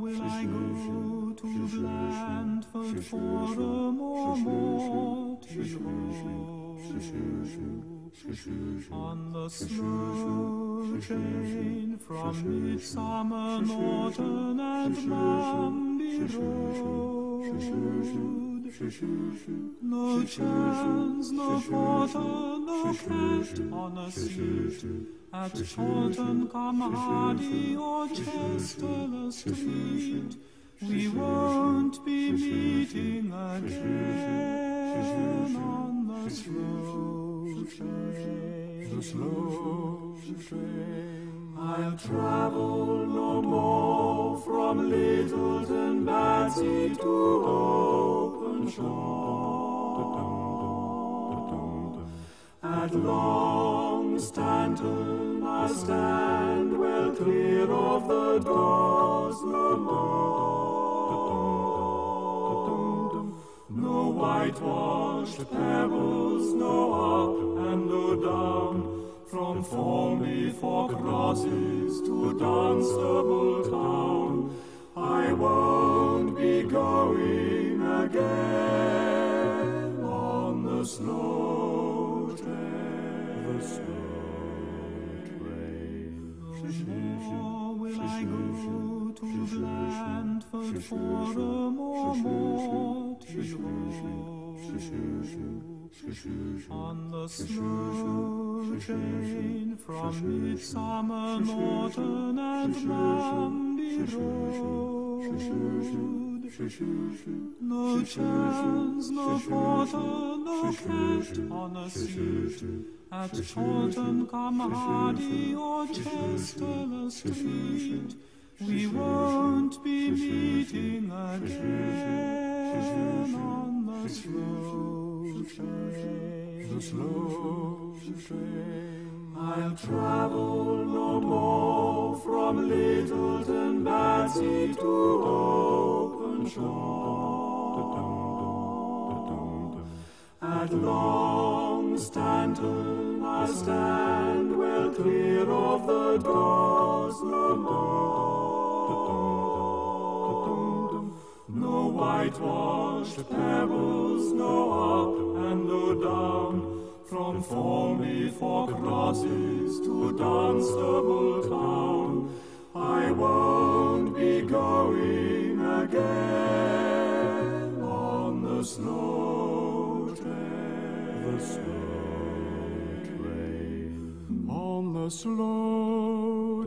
Will I go to On the slow train from Midsummer, Norton and Mumby Road. No chance, no porter, no cat on a seat at Taunton, come Hardy or Chester Street. We won't be meeting again on the slow train. The slow train. I'll travel no more from Littleton Batsy to Openshaw. At Long Stanton I stand well clear of the doors no more. No whitewashed pebbles, no up and no down, from Formby for crosses to Dunstable town. I won't be going again on the slow train. The slow train. More will I go to Blandford for a more morty On the slow train from Midsummer, Norton and Road. No chance, no porter, no cat on a seat at Taunton, Hardy or Chester Street. We won't be meeting again on the slow train. The slow train. I'll travel no more from Littleton Batsy to Openshaw. At Long Stanton I stand well clear of the doors no more. No whitewashed pebbles, no up and no down, from Formby for crosses to Dunstable town. I won't be going again on the slow train. The slow train. On the slow